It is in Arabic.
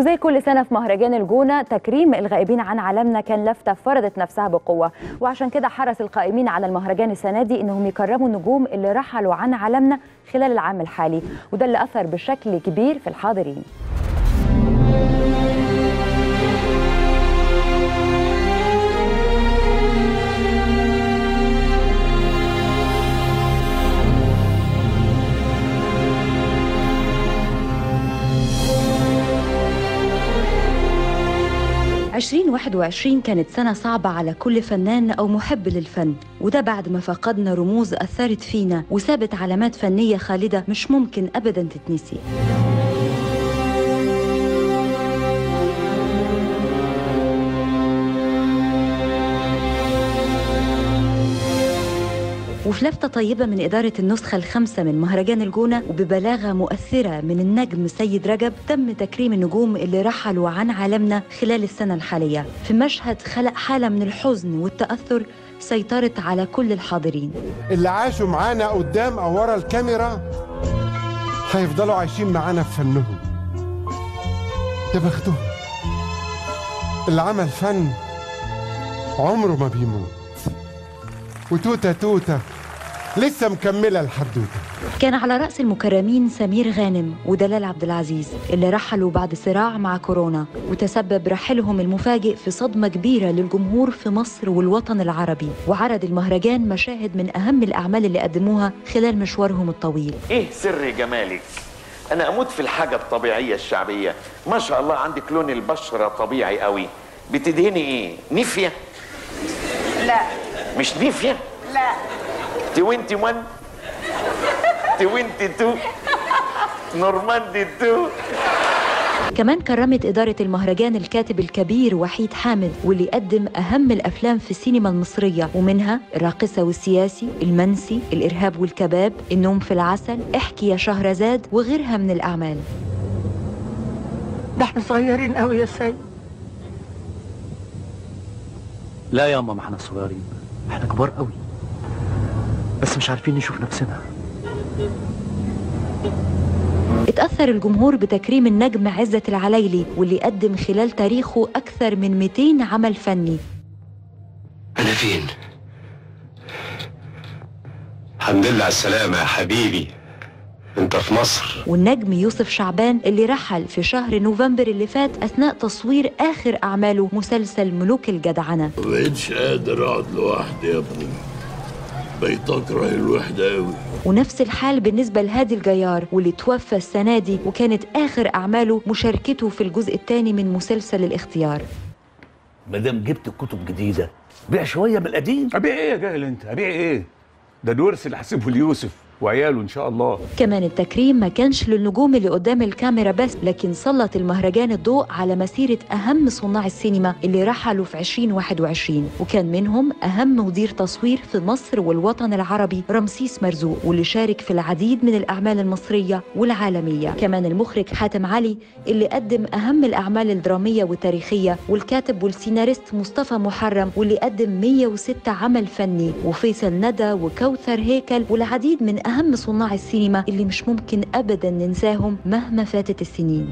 وزي كل سنة في مهرجان الجونة تكريم الغائبين عن عالمنا كان لفتة فرضت نفسها بقوة. وعشان كده حرص القائمين على المهرجان السنة دي إنهم يكرموا النجوم اللي رحلوا عن عالمنا خلال العام الحالي. وده اللي أثر بشكل كبير في الحاضرين. عشرين واحد وعشرين كانت سنة صعبة على كل فنان أو محب للفن وده بعد ما فقدنا رموز أثرت فينا وسابت علامات فنية خالدة مش ممكن أبدا تتنسي. لفتة طيبة من إدارة النسخة الخامسة من مهرجان الجونة وببلاغة مؤثرة من النجم سيد رجب تم تكريم النجوم اللي رحلوا عن عالمنا خلال السنة الحالية. في مشهد خلق حالة من الحزن والتأثر سيطرت على كل الحاضرين. اللي عاشوا معانا قدام أو ورا الكاميرا هيفضلوا عايشين معانا في فنهم. يا بختهم اللي عمل فن عمره ما بيموت. وتوتة توتة لسه مكملة الحدوتة. كان على رأس المكرمين سمير غانم ودلال عبد العزيز اللي رحلوا بعد صراع مع كورونا وتسبب رحلهم المفاجئ في صدمة كبيرة للجمهور في مصر والوطن العربي. وعرض المهرجان مشاهد من أهم الأعمال اللي قدموها خلال مشوارهم الطويل. إيه سر جمالك؟ أنا أموت في الحاجة الطبيعية الشعبية. ما شاء الله عندك لون البشرة طبيعي قوي. بتدهني إيه؟ نيفيا لا. مش نيفيا لا. توينتي 1 توينتي 2 نورماندي 2 كمان كرمت إدارة المهرجان الكاتب الكبير وحيد حامد واللي قدم أهم الأفلام في السينما المصرية ومنها الراقصة والسياسي المنسي الإرهاب والكباب النوم في العسل احكي يا شهرزاد وغيرها من الأعمال. ده إحنا صغيرين قوي يا سيد. لا يا ماما إحنا صغيرين. إحنا كبار قوي بس مش عارفين نشوف نفسنا. اتأثر الجمهور بتكريم النجم عزة العلايلي واللي قدم خلال تاريخه أكثر من 200 عمل فني. أنا فين؟ الحمد لله على السلامة يا حبيبي. أنت في مصر. والنجم يوسف شعبان اللي رحل في شهر نوفمبر اللي فات أثناء تصوير آخر أعماله مسلسل ملوك الجدعنة. ما بقتش قادر أقعد لوحدي يا ابني. بقيت اكره الوحده قوي ونفس الحال بالنسبة لهادي الجيار واللي توفى السنة دي وكانت آخر أعماله مشاركته في الجزء الثاني من مسلسل الاختيار. ما دام جبت كتب جديدة بيع شوية من القديم؟ أبيع إيه يا جاهل أنت؟ أبيع إيه؟ ده الورث اللي هسيبه ليوسف وعياله إن شاء الله. كمان التكريم ما كانش للنجوم اللي قدام الكاميرا بس لكن سلط المهرجان الضوء على مسيرة أهم صناع السينما اللي رحلوا في 2021 وكان منهم أهم مدير تصوير في مصر والوطن العربي رمسيس مرزوق واللي شارك في العديد من الأعمال المصرية والعالمية. كمان المخرج حاتم علي اللي قدم أهم الأعمال الدرامية والتاريخية والكاتب والسيناريست مصطفى محرم واللي قدم 106 عمل فني. وفيصل ندى وكوثر هيكل والعديد من أهم صناع السينما اللي مش ممكن أبدا ننساهم مهما فاتت السنين.